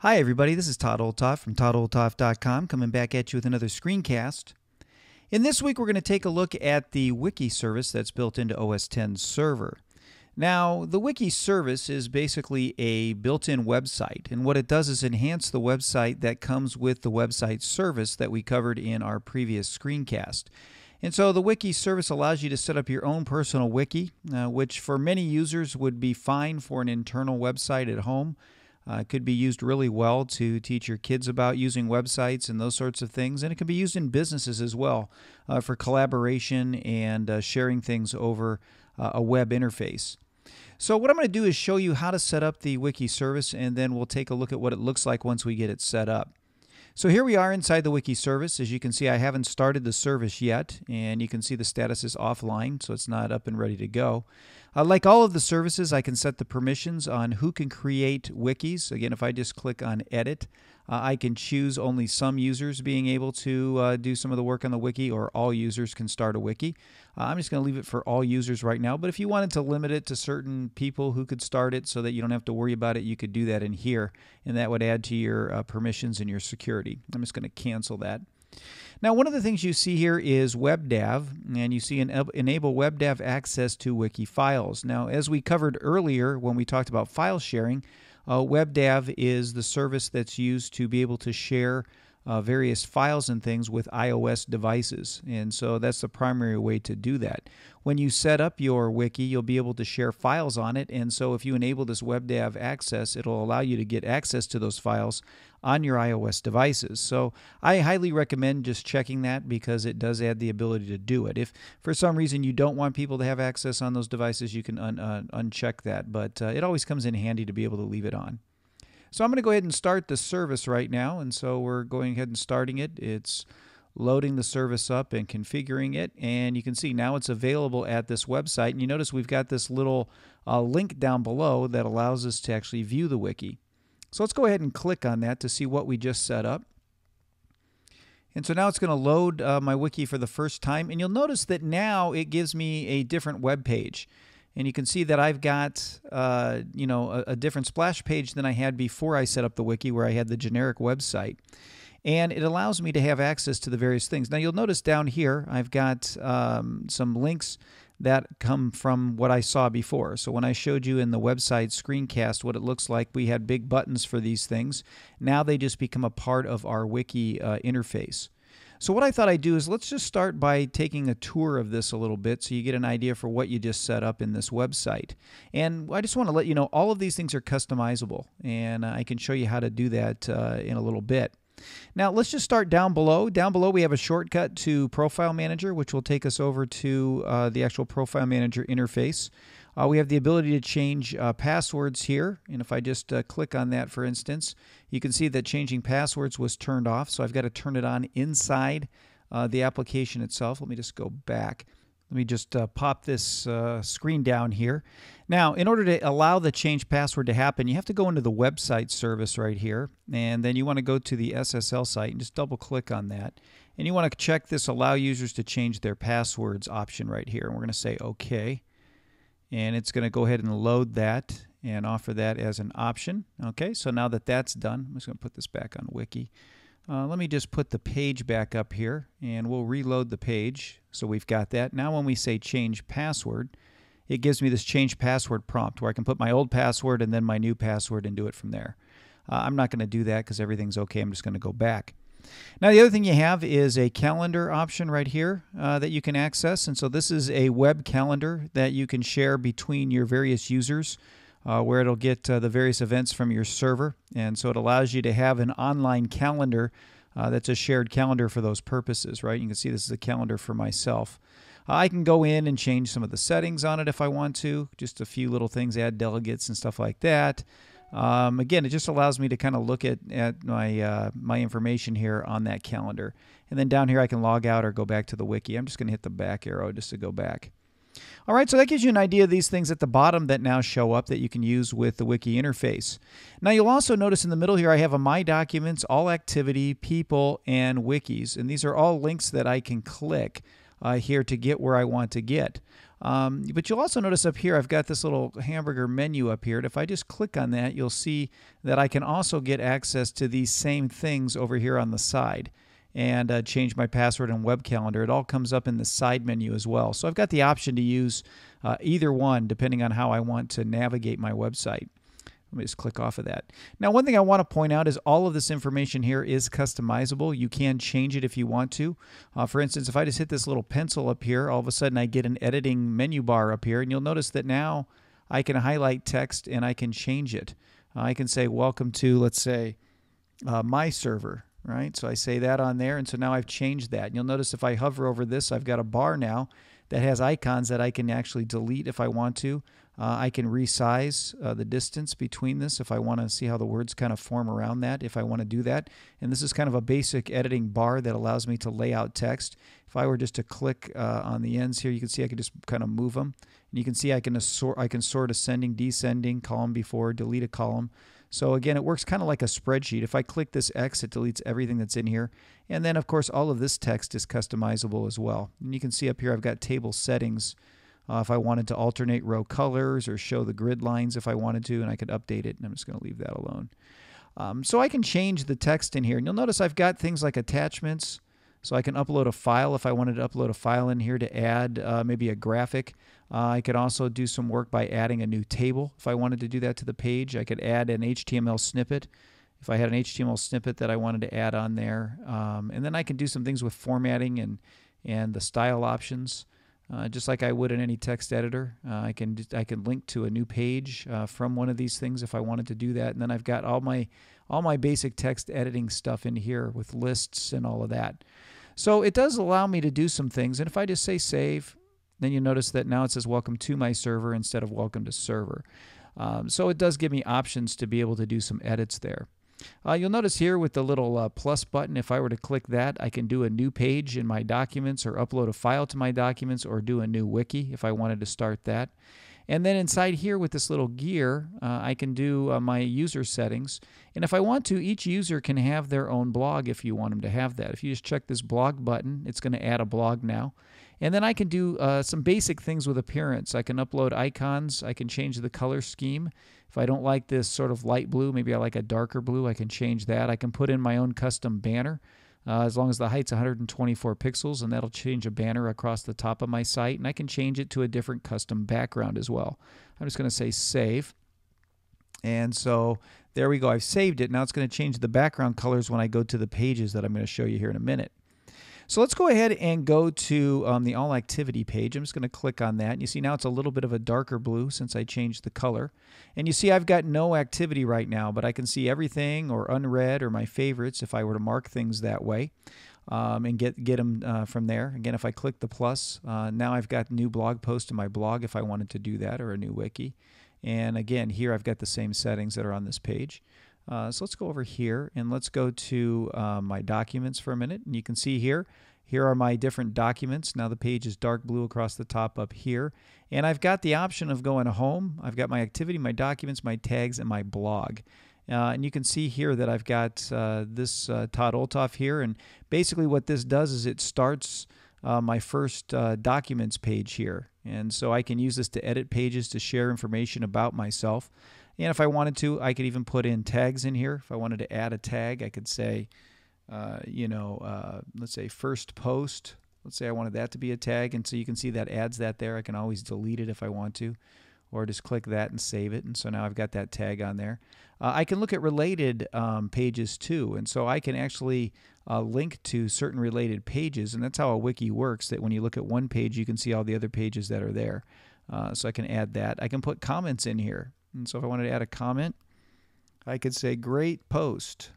Hi, everybody. This is Todd Olthoff from ToddOlthoff.com coming back at you with another screencast. In this week, we're going to take a look at the Wiki service that's built into OS 10 server. Now, the Wiki service is basically a built in website, and what it does is enhance the website that comes with the website service that we covered in our previous screencast. And so the Wiki service allows you to set up your own personal wiki, uh, which for many users would be fine for an internal website at home. Uh, it could be used really well to teach your kids about using websites and those sorts of things. And it can be used in businesses as well uh, for collaboration and uh, sharing things over uh, a web interface. So what I'm going to do is show you how to set up the wiki service and then we'll take a look at what it looks like once we get it set up. So here we are inside the wiki service. As you can see, I haven't started the service yet, and you can see the status is offline, so it's not up and ready to go. Uh, like all of the services, I can set the permissions on who can create wikis. Again, if I just click on Edit, uh, I can choose only some users being able to uh, do some of the work on the wiki, or all users can start a wiki. Uh, I'm just going to leave it for all users right now, but if you wanted to limit it to certain people who could start it so that you don't have to worry about it, you could do that in here, and that would add to your uh, permissions and your security. I'm just going to cancel that. Now, one of the things you see here is WebDAV, and you see enable WebDAV access to wiki files. Now, as we covered earlier when we talked about file sharing, uh, WebDAV is the service that's used to be able to share uh, various files and things with iOS devices. And so that's the primary way to do that. When you set up your wiki, you'll be able to share files on it. And so if you enable this WebDAV access, it'll allow you to get access to those files on your iOS devices. So I highly recommend just checking that because it does add the ability to do it. If for some reason you don't want people to have access on those devices, you can un- uh, uncheck that. But uh, it always comes in handy to be able to leave it on. So I'm going to go ahead and start the service right now. And so we're going ahead and starting it. It's loading the service up and configuring it. And you can see now it's available at this website. And you notice we've got this little uh, link down below that allows us to actually view the wiki. So let's go ahead and click on that to see what we just set up. And so now it's going to load uh, my wiki for the first time. And you'll notice that now it gives me a different web page and you can see that I've got uh, you know a, a, different splash page than I had before I set up the wiki where I had the generic website. And it allows me to have access to the various things. Now you'll notice down here I've got um, some links that come from what I saw before. So when I showed you in the website screencast what it looks like we had big buttons for these things. Now they just become a part of our wiki uh, interface so what I thought I'd do is let's just start by taking a tour of this a little bit so you get an idea for what you just set up in this website. And I just want to let you know all of these things are customizable and I can show you how to do that uh, in a little bit. Now let's just start down below. Down below we have a shortcut to Profile Manager which will take us over to uh, the actual Profile Manager interface. Uh, we have the ability to change uh, passwords here. And if I just uh, click on that, for instance, you can see that changing passwords was turned off. So I've got to turn it on inside uh, the application itself. Let me just go back. Let me just uh, pop this uh, screen down here. Now, in order to allow the change password to happen, you have to go into the website service right here. And then you want to go to the SSL site and just double click on that. And you want to check this allow users to change their passwords option right here. And we're going to say OK and it's going to go ahead and load that and offer that as an option. Okay, so now that that's done, I'm just going to put this back on Wiki. Uh, let me just put the page back up here and we'll reload the page. So we've got that. Now when we say change password, it gives me this change password prompt where I can put my old password and then my new password and do it from there. Uh, I'm not going to do that because everything's okay. I'm just going to go back. Now, the other thing you have is a calendar option right here uh, that you can access. And so this is a web calendar that you can share between your various users. Uh, where it'll get uh, the various events from your server. And so it allows you to have an online calendar uh, that's a shared calendar for those purposes, right? You can see this is a calendar for myself. Uh, I can go in and change some of the settings on it if I want to, just a few little things, add delegates and stuff like that. Um, again, it just allows me to kind of look at, at my, uh, my information here on that calendar. And then down here I can log out or go back to the wiki. I'm just going to hit the back arrow just to go back. All right, so that gives you an idea of these things at the bottom that now show up that you can use with the wiki interface. Now you'll also notice in the middle here I have a My Documents, All Activity, People, and Wikis. And these are all links that I can click uh, here to get where I want to get. Um, but you'll also notice up here, I've got this little hamburger menu up here. And if I just click on that, you'll see that I can also get access to these same things over here on the side and uh, change my password and web calendar. It all comes up in the side menu as well. So I've got the option to use uh, either one depending on how I want to navigate my website. Let me just click off of that. Now, one thing I want to point out is all of this information here is customizable. You can change it if you want to. Uh, for instance, if I just hit this little pencil up here, all of a sudden I get an editing menu bar up here, and you'll notice that now I can highlight text and I can change it. Uh, I can say, welcome to, let's say, uh, my server, right? So I say that on there, and so now I've changed that. And you'll notice if I hover over this, I've got a bar now that has icons that I can actually delete if I want to. Uh, I can resize uh, the distance between this if I want to see how the words kind of form around that, if I want to do that. And this is kind of a basic editing bar that allows me to lay out text. If I were just to click uh, on the ends here, you can see I can just kind of move them. And you can see I can sort, I can sort ascending, descending, column before, delete a column. So again, it works kind of like a spreadsheet. If I click this X, it deletes everything that's in here. And then, of course, all of this text is customizable as well. And you can see up here I've got table settings uh, if I wanted to alternate row colors or show the grid lines if I wanted to, and I could update it. And I'm just going to leave that alone. Um, so I can change the text in here. And you'll notice I've got things like attachments. So I can upload a file if I wanted to upload a file in here to add uh, maybe a graphic. Uh, I could also do some work by adding a new table if I wanted to do that to the page. I could add an HTML snippet if I had an HTML snippet that I wanted to add on there. Um, and then I can do some things with formatting and, and the style options. Uh, just like I would in any text editor. Uh, I can I can link to a new page uh, from one of these things if I wanted to do that, and then I've got all my all my basic text editing stuff in here with lists and all of that. So it does allow me to do some things, and if I just say save, then you notice that now it says welcome to my server instead of welcome to server. Um, so it does give me options to be able to do some edits there. Uh, you'll notice here with the little uh, plus button, if I were to click that, I can do a new page in my documents or upload a file to my documents or do a new wiki if I wanted to start that. And then inside here with this little gear, uh, I can do uh, my user settings. And if I want to, each user can have their own blog if you want them to have that. If you just check this blog button, it's going to add a blog now. And then I can do uh, some basic things with appearance. I can upload icons. I can change the color scheme. If I don't like this sort of light blue, maybe I like a darker blue, I can change that. I can put in my own custom banner. Uh, as long as the height's 124 pixels, and that'll change a banner across the top of my site. And I can change it to a different custom background as well. I'm just going to say save. And so there we go. I've saved it. Now it's going to change the background colors when I go to the pages that I'm going to show you here in a minute. So let's go ahead and go to um, the All Activity page. I'm just going to click on that. And you see now it's a little bit of a darker blue since I changed the color. And you see I've got no activity right now, but I can see everything or unread or my favorites if I were to mark things that way. Um, and get get them uh, from there. Again, if I click the plus, uh, now I've got new blog post in my blog if I wanted to do that or a new wiki. And again, here I've got the same settings that are on this page. Uh, so let's go over here and let's go to uh, my documents for a minute. And you can see here, here are my different documents. Now the page is dark blue across the top up here. And I've got the option of going home. I've got my activity, my documents, my tags, and my blog. Uh, and you can see here that I've got uh, this uh, Todd Olthoff here. And basically what this does is it starts uh, my first documents page here. And so I can use this to edit pages to share information about myself. And if I wanted to, I could even put in tags in here. If I wanted to add a tag, I could say, uh, you know, uh, let's say first post. Let's say I wanted that to be a tag. And so you can see that adds that there. I can always delete it if I want to, or just click that and save it. And so now I've got that tag on there. Uh, I can look at related um, pages too. And so I can actually uh, link to certain related pages. And that's how a wiki works, that when you look at one page, you can see all the other pages that are there. Uh, so I can add that. I can put comments in here. And so if I wanted to add a comment, I could say great post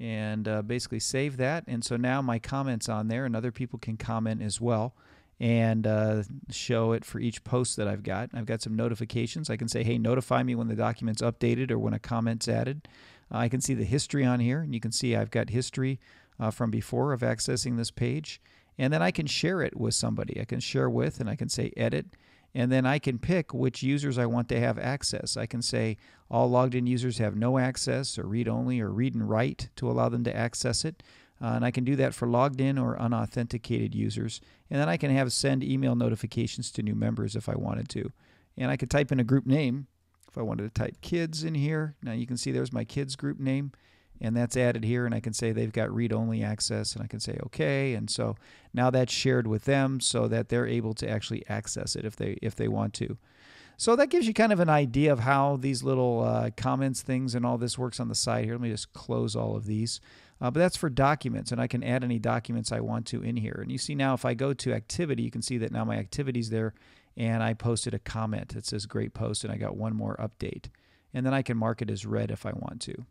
and uh, basically save that. And so now my comment's on there and other people can comment as well and uh, show it for each post that I've got. I've got some notifications. I can say, hey, notify me when the document's updated or when a comment's added. Uh, I can see the history on here, and you can see I've got history uh, from before of accessing this page. And then I can share it with somebody. I can share with, and I can say edit, and then I can pick which users I want to have access. I can say all logged in users have no access or read only or read and write to allow them to access it. Uh, and I can do that for logged in or unauthenticated users. And then I can have send email notifications to new members if I wanted to. And I could type in a group name if I wanted to type kids in here. Now you can see there's my kids group name and that's added here and I can say they've got read-only access and I can say okay and so now that's shared with them so that they're able to actually access it if they if they want to. So that gives you kind of an idea of how these little uh, comments things and all this works on the side here. Let me just close all of these. Uh, but that's for documents, and I can add any documents I want to in here. And you see now if I go to activity, you can see that now my activity's there, and I posted a comment that says great post, and I got one more update. And then I can mark it as read if I want to.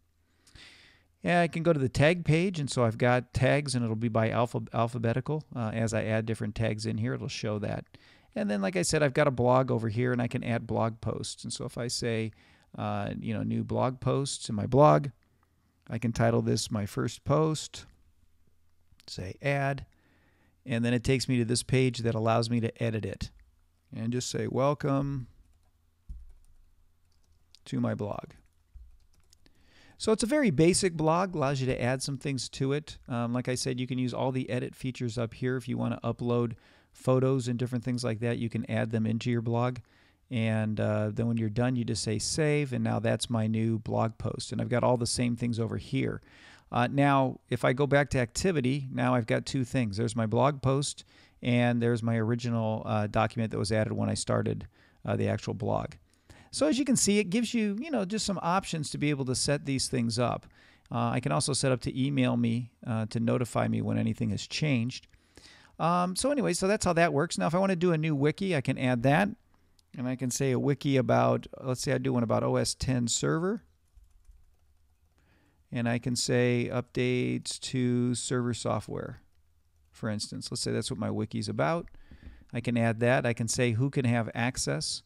Yeah, I can go to the tag page, and so I've got tags, and it'll be by alpha, alphabetical. Uh, as I add different tags in here, it'll show that. And then, like I said, I've got a blog over here, and I can add blog posts. And so if I say, uh, you know, new blog posts in my blog, I can title this my first post, say add, and then it takes me to this page that allows me to edit it. And just say welcome to my blog. So it's a very basic blog, allows you to add some things to it. Um, like I said, you can use all the edit features up here. If you want to upload photos and different things like that, you can add them into your blog. And uh, then when you're done, you just say save, and now that's my new blog post. And I've got all the same things over here. Uh, now, if I go back to activity, now I've got two things. There's my blog post, and there's my original uh, document that was added when I started uh, the actual blog. So as you can see, it gives you, you know, just some options to be able to set these things up. Uh, I can also set up to email me uh, to notify me when anything has changed. Um, so anyway, so that's how that works. Now, if I want to do a new wiki, I can add that. And I can say a wiki about, let's say I do one about OS 10 server. And I can say updates to server software, for instance. Let's say that's what my wiki's about. I can add that. I can say who can have access.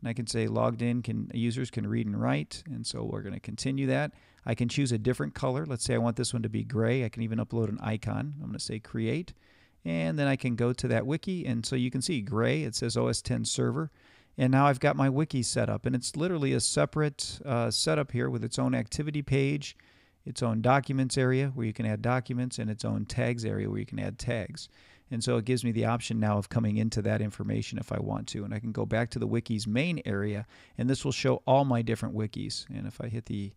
And I can say logged in can users can read and write. And so we're going to continue that. I can choose a different color. Let's say I want this one to be gray. I can even upload an icon. I'm going to say create. And then I can go to that wiki. And so you can see gray. It says OS 10 server. And now I've got my wiki set up, and it's literally a separate uh, setup here with its own activity page, its own documents area where you can add documents, and its own tags area where you can add tags. And so it gives me the option now of coming into that information if I want to. And I can go back to the wiki's main area, and this will show all my different wikis. And if I hit the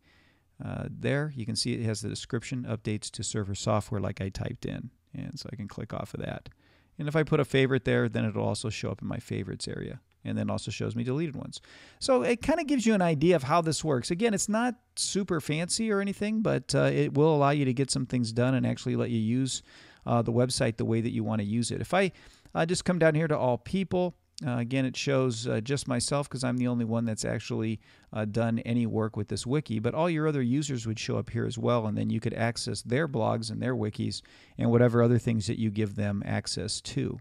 uh, there, you can see it has the description, updates to server software like I typed in. And so I can click off of that. And if I put a favorite there, then it'll also show up in my favorites area and then also shows me deleted ones. So it kind of gives you an idea of how this works. Again, it's not super fancy or anything, but uh, it will allow you to get some things done and actually let you use uh, the website the way that you want to use it. If I uh, just come down here to all people, uh, again, it shows uh, just myself because I'm the only one that's actually uh, done any work with this wiki, but all your other users would show up here as well, and then you could access their blogs and their wikis and whatever other things that you give them access to.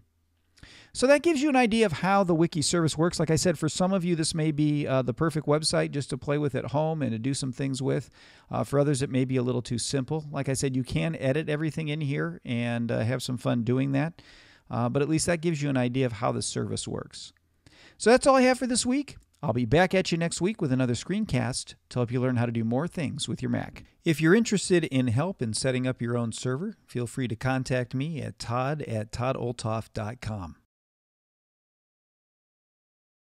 So that gives you an idea of how the wiki service works. Like I said, for some of you, this may be uh, the perfect website just to play with at home and to do some things with. Uh, for others, it may be a little too simple. Like I said, you can edit everything in here and uh, have some fun doing that. Uh, but at least that gives you an idea of how the service works. So that's all I have for this week. I'll be back at you next week with another screencast to help you learn how to do more things with your Mac. If you're interested in help in setting up your own server, feel free to contact me at todd at toddolthoff.com.